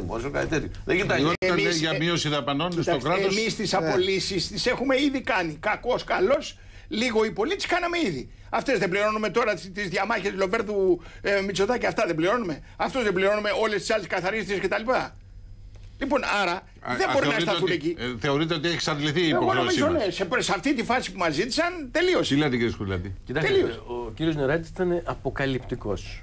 Δημόσιο κάτι τέτοιο. Δεν κοιτάει. Όταν Εμείς, λέει για ε, μείωση δαπανών στο κράτος. Εμείς τις απολύσεις τις έχουμε ήδη κάνει. Κακός, καλός, λίγο οι πολίτες κάναμε ήδη. Αυτές δεν πληρώνουμε τώρα τις διαμάχες Λοβέρδου ε, Μητσοτάκη, αυτά δεν πληρώνουμε. Αυτό δεν πληρώνουμε όλες τις άλλες καθαρίστριες κτλ. Λοιπόν, άρα δεν μπορεί να σταθούν εκεί. ε, θεωρείτε ότι έχει εξαντληθεί η Εγώ υποχρέωσή νομίζω μας; ναι, σε, σε αυτή τη φάση που μας ζήτησαν τελείωσε. Τι λέτε κύριε Σκουλάτη. Κοιτάξτε, Τελείωσε. ο κύριος Νεράτη ήταν αποκαλυπτικός.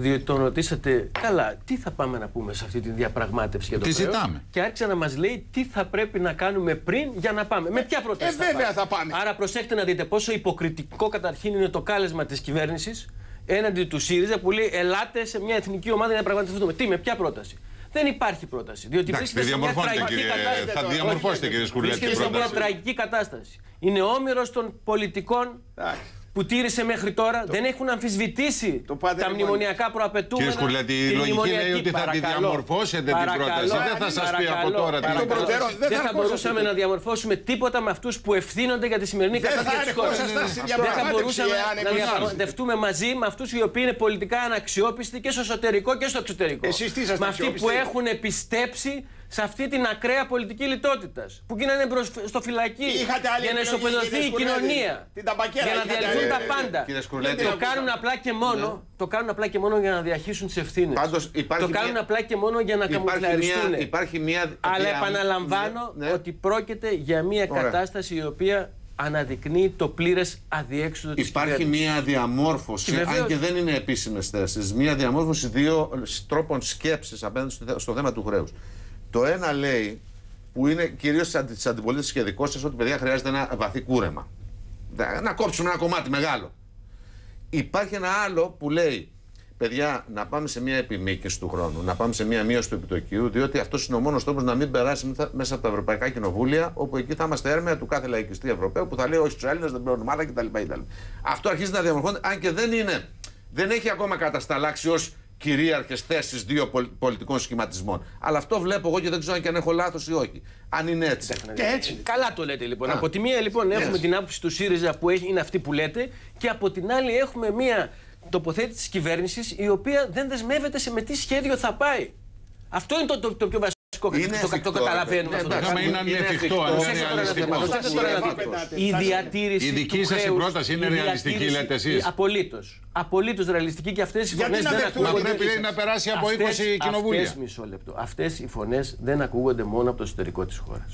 Διότι τον ρωτήσατε, καλά, τι θα πάμε να πούμε σε αυτή τη διαπραγμάτευση για το Τι χρέος;» ζητάμε. Και άρχισε να μας λέει τι θα πρέπει να κάνουμε πριν για να πάμε. Με ποια πρόταση. ε, βέβαια θα πάμε. Άρα προσέξτε να δείτε πόσο υποκριτικό καταρχήν είναι το κάλεσμα της κυβέρνησης έναντι του ΣΥΡΙΖΑ που λέει Ελάτε σε μια εθνική ομάδα για να διαπραγματευτούμε. Τι, με ποια πρόταση; Δεν υπάρχει πρόταση. Διότι Εντάξει, βρίσκεται δεν σε μια διαμορφώνετε, τραγική κύριε- κατάσταση. θα Όχι, διαμορφώσετε, κύριε Σκουλέτη, Βρίσκεται σε μια πρόταση. τραγική κατάσταση. Είναι όμοιρο των πολιτικών Εντάξει. Που τήρησε μέχρι τώρα δεν έχουν αμφισβητήσει Το πάτε τα λοιπόν. μνημονιακά προαπαιτούμενα. Κύριε Σκουλέτη, η την λογική μνημονιακή- λέει ότι θα τη Παρακαλώ, διαμορφώσετε την παρακαλώ, πρόταση. Δεν θα σας πει από παρακαλώ, τώρα τι παρακαλώ. Των προτέρων δεν Δεν θα θα ερχόσαστε. μπορούσαμε να διαμορφώσουμε τίποτα με αυτούς που ευθύνονται για τη σημερινή Δεν κατάσταση θα της χώρας. ερχόσασταν στη Δεν θα διαπραγμάτευση μπορούσαμε εάν να εμείς διαπραγματευτούμε μαζί με αυτούς οι οποίοι είναι πολιτικά αναξιόπιστοι και στο εσωτερικό και στο εξωτερικό. Εσείς τι είσαστε με αυτοί που αξιόπιστοι; έχουν πιστέψει σε αυτή την ακραία πολιτική λιτότητας. Που γίνανε μπρος- στο φυλακή Είχατε άλλη για να επιλογή, ισοπεδωθεί κύριε η Σκουλέτη. κοινωνία. Την ταμπακέρα Για να είχατε διαλυθούν άλλη τα επιλογή. πάντα. Κύριε Σκουλέτη. Το κάνουν απλά και μόνο, το κάνουν απλά και μόνο για να διαχύσουν τις ευθύνες. Πάντως υπάρχει Το κάνουν μια- απλά και μόνο για να Υπάρχει καμουφλαριστούν. μια, υπάρχει μια Αλλά δια- επαναλαμβάνω Ναι. ότι πρόκειται για μια Ωραία. κατάσταση η οποία αναδεικνύει το πλήρες αδιέξοδο της Υπάρχει μια διαμόρφωση, Και βεβαίως- αν και δεν είναι επίσημες θέσεις, μια διαμόρφωση δύο τρόπων σκέψης απέναντι στο, θε- στο θέμα του χρέους. Το ένα λέει, που είναι κυρίως της αντιπολίτευσης και δικός σα, ότι παιδιά χρειάζεται ένα βαθύ κούρεμα. Να- Να κόψουμε ένα κομμάτι μεγάλο. Υπάρχει ένα άλλο που λέει, παιδιά, να πάμε σε μια επιμήκυνση του χρόνου, να πάμε σε μια μείωση του επιτοκίου, διότι αυτός είναι ο μόνος τρόπος να μην περάσει μεθα- μέσα από τα ευρωπαϊκά κοινοβούλια, όπου εκεί θα είμαστε έρμεα του κάθε λαϊκιστή Ευρωπαίου που θα λέει Όχι στου Έλληνες, δεν πληρώνουν άλλα κτλ. κτλ. Αυτό αρχίζει να διαμορφώνεται, αν και δεν είναι, δεν έχει ακόμα κατασταλάξει ως κυρίαρχες θέσεις δύο πολ- πολιτικών σχηματισμών. Αλλά αυτό βλέπω εγώ και δεν ξέρω αν και αν έχω λάθος ή όχι. Αν είναι έτσι. Και έτσι. Καλά το λέτε λοιπόν. Α. Από τη μία λοιπόν έχουμε την άποψη του ΣΥΡΙΖΑ που έχει- είναι αυτή που λέτε και από την άλλη έχουμε μία τοποθέτηση της κυβέρνησης η οποία δεν δεσμεύεται σε με τι σχέδιο θα πάει. Αυτό είναι το, το, το πιο βασικό. Είναι το, το, το εφικτό, καταλαβαίνουμε ναι, αυτό. το εντάξει, θέμα είναι αν είναι εφικτό, αν είναι Προσέξτε τώρα ένα ρεαλιστικό. θέμα, προσέξτε τώρα ένα Προσέξτε θέμα. τώρα. Η Σας- διατήρηση Η δική του σας η χρέους, πρόταση είναι η ρεαλιστική, διατήρηση- λέτε εσείς. Απολύτως. Απολύτως ρεαλιστική και αυτές οι Γιατί φωνές να δεν δεχτούμε ακούγονται. την πρέπει δική να σας. περάσει από 20 Αυτές- κοινοβούλια. Αυτές, μισό λεπτό. Αυτές οι φωνές δεν ακούγονται μόνο από το εσωτερικό της χώρας.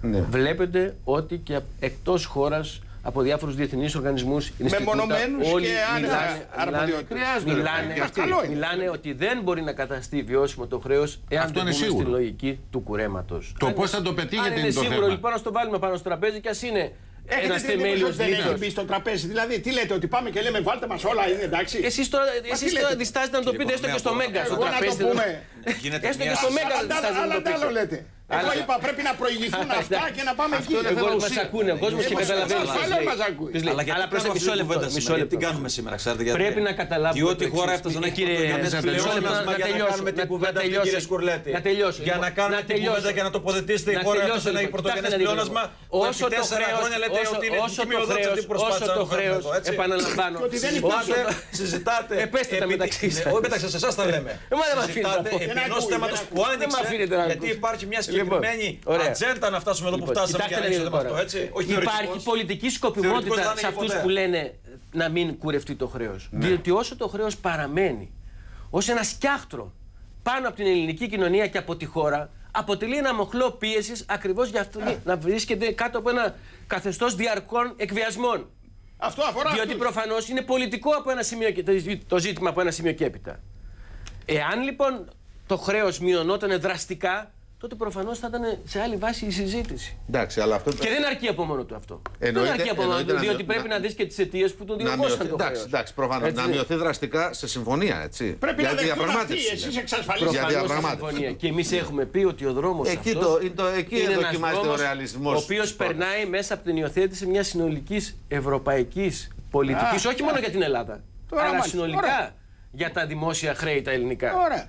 Ναι. Βλέπετε ότι και εκτός χώρας από διάφορους διεθνείς οργανισμούς, Μεμονωμένους όλοι και άνετα μιλάνε, αρμοδιότητες. μιλάνε, μιλάνε, Και αυτό καλό είναι. μιλάνε ότι δεν μπορεί να καταστεί βιώσιμο το χρέος εάν Αυτό δεν είναι μπούμε σίγουρο. στη λογική του κουρέματος. Το Αν πώς είναι- θα το πετύχετε αν είναι το σίγουρο θέμα. λοιπόν να το βάλουμε πάνω στο τραπέζι και ας είναι Έχετε ένας την εντύπωση θεμέλιος ότι δεν έχει λίθος. μπει στο τραπέζι; Δηλαδή, τι λέτε, ότι πάμε και λέμε βάλτε μας όλα, είναι εντάξει. Εσείς τώρα, εσείς τι τώρα λέτε; διστάζετε να το πείτε έστω και στο Μέγκα. Στο Εγώ να το τραπέζι. πούμε. Γίνεται Έστω μια και στο Μέγκα Αλλά διστάζετε άλλα να το τ' άλλο πείτε. λέτε. Εγώ Αλλά- είπα πρέπει να προηγηθούν αυτά και να πάμε εκεί. Ο κόσμος μας ακούνε, ο κόσμος και Εμείς καταλαβαίνει. μας τι άλλο λέει. μας ακούει. Τι λέει. Αλλά γιατί Αλλά κάνουμε προσέξτε αυτή μισό την λεπτό. κουβέντα Μισό σήμερα, λεπτό. Τι κάνουμε σήμερα, ξέρετε γιατί. Πρέπει να καταλάβουμε. Διότι η το χώρα εξής. έφτασε να έχει Κύριε, πρωτογενές να τελειώσω, πλεόνασμα να για να τελειώσω, κάνουμε την να- κουβέντα να αυτή, τελειώσω. κύριε Σκουρλέτη. Να τελειώσω, Για λοιπόν, να κάνουμε να την κουβέντα τελειώσω. και να τοποθετήσετε η Να χώρα τελειώσω, έφτασε να έχει λοιπόν. πρωτογενές Κοιτάξτε να δείτε, πλεόνασμα. λοιπόν. που Όσο επί το τέσσερα χρέος- χρόνια λέτε όσο- ότι είναι όσο το κοιμιοδότηση χρέος- αυτή προσπάθησε όσο να το το φέρουμε χρέος, εδώ, έτσι. επαναλαμβάνω, Και ότι δεν Συζητάτε, υπάρχει. συζητάτε. Ε, πέστε τα επί- μεταξύ σας. Ναι, Όχι μεταξύ σας, εσάς τα λέμε. Ε, μας δεν με αφήνετε να Συζητάτε πω. επί Δεν ενός ακούει, θέματος δεν που ακούει. Δεν με αφήνετε να άνοιξε, γιατί ακούσω. υπάρχει μια Λοιπόν, συγκεκριμένη ωραία. ατζέντα να φτάσουμε εδώ που Λοιπόν, φτάσαμε για κοιτάξτε να να δείτε λύσουμε αυτό, τώρα. έτσι. Όχι Υπάρχει θεωρητικός. πολιτική Θεωρητικός σκοπιμότητα δεν σε είναι αυτούς ποτέ. που λένε να μην κουρευτεί το χρέος. Διότι όσο το χρέος παραμένει ως ένα σκιάχτρο πάνω από την ελληνική κοινωνία και από τη χώρα, αποτελεί ένα μοχλό πίεσης ακριβώς για αυτό να βρίσκεται κάτω από ένα καθεστώς διαρκών εκβιασμών. Αυτό αφορά Διότι αυτούς. προφανώς είναι πολιτικό από ένα σημείο, και- το- το ζήτημα από ένα σημείο και έπειτα. Εάν λοιπόν το χρέος μειωνόταν δραστικά, τότε προφανώς θα ήταν σε άλλη βάση η συζήτηση. Εντάξει, αλλά αυτό. Και δεν αρκεί από μόνο του αυτό. Εννοείται- δεν αρκεί από μόνο εννοείται του, να διότι μειω- πρέπει να, να- δεις και τις αιτίες που τον να διωγγώσαν μειωθεί, το εντάξει, χρέος. εντάξει, προφανώς, Έτσι να δεν- μειωθεί δραστικά σε συμφωνία, έτσι. Πρέπει Για να δεχτούν αυτοί, διαπραγμάτευση, εσείς ναι. εξασφαλίζετε. Για Προφανώς διαπραγμάτευση. συμφωνία. Και εμείς έχουμε πει ότι ο δρόμος Εκεί αυτός το- είναι το- εκεί είναι ένας δοκιμάζεται ο δρόμος ρεαλισμός Ο οποίος της πρότασης. περνάει μέσα από την υιοθέτηση μιας συνολικής ευρωπαϊκής πολιτικής, Α, όχι μόνο για την Ελλάδα, Τώρα αλλά μάλιστα. συνολικά Ωραία. για τα δημόσια χρέη τα ελληνικά. Ωραία.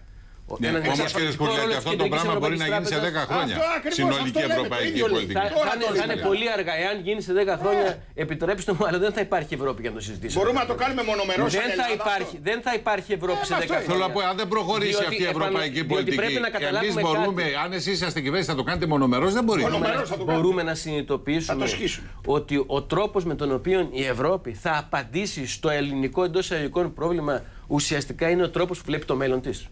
Ναι, έναν Όμως κύριε διαφορετικό Σκουρλέτη, ρόλος αυτό της το Κεντρικής πράγμα μπορεί να Ευρωπαϊκής γίνει σε 10 Τράπεζας. χρόνια. Αυτό ακριβώς, Συνολική αυτό λέμε, το ευρωπαϊκή ίδιο λέει. πολιτική. Θα, Τώρα θα, είναι, το θα είναι λέμε. πολύ αργά. Εάν γίνει σε 10 χρόνια, επιτρέψτε μου, αλλά δεν θα υπάρχει Ευρώπη για να το συζητήσουμε. Μπορούμε να το κάνουμε μονομερός δεν θα, υπάρχει, δεν θα υπάρχει Ευρώπη σε 10 αυτό χρόνια. Θέλω να πω, αν δεν προχωρήσει Διότι αυτή η επανα- ευρωπαϊκή διότι πολιτική, πρέπει να εμεί καταλάβουμε μπορούμε, κάτι. αν εσείς είσαστε στην κυβέρνηση, θα το κάνετε μονομερός, δεν μπορείτε. Μονομερός θα το κάνουμε. Μπορούμε να Θα συνειδητοποιήσουμε το σκίσουμε. ότι ο τρόπος με τον οποίο η Ευρώπη θα απαντήσει στο ελληνικό εντός εισαγωγικών πρόβλημα ουσιαστικά είναι ο τρόπος που βλέπει το μέλλον της.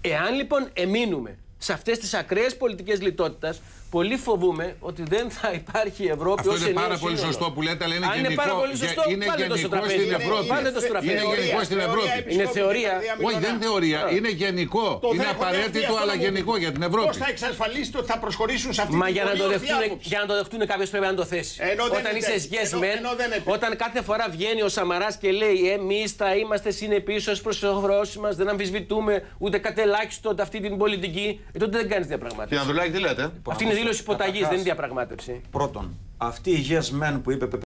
Εάν λοιπόν εμείνουμε σε αυτές τις ακραίες πολιτικές λιτότητας, πολύ φοβούμε ότι δεν θα υπάρχει Ευρώπη Αυτό ως είναι ενιαίο πάρα πολύ σύνολο. σωστό που λέτε, αλλά είναι Αν είναι γενικό. πάρα πολύ για- σωστό, είναι βάλτε το στο γενικό τραπέζι. στην Ευρώπη. Βάλτε το στο τραπέζι. Είναι γενικό στην Ευρώπη. Είναι θεωρία. Όχι, δεν είναι θεωρία. Είναι γενικό. Είναι απαραίτητο, αλλά γενικό για την Πώς Ευρώπη. θα εξασφαλίσετε ότι θα προσχωρήσουν σε αυτή Μα την για να, το πολύ δεχτούν, ορθή άποψη. για να το δεχτούν κάποιος πρέπει να το θέσει. Ενώ δεν όταν είναι είσαι τέτοιο. yes Ενώ- men, ενώ δεν είναι τέτοιο. όταν κάθε φορά βγαίνει ο Σαμαράς και λέει Εμείς θα είμαστε συνεπείς ως προ τι υποχρεώσει μας, δεν αμφισβητούμε ούτε κατελάχιστο αυτή την πολιτική, ε, τότε δεν κάνεις διαπραγμάτευση. Κύριε Ανδρουλάκη, τι λέτε; Αυτή είναι δήλωση υποταγής, Καταρχάς, δεν είναι διαπραγμάτευση. Πρώτον, αυτή η yes men που είπε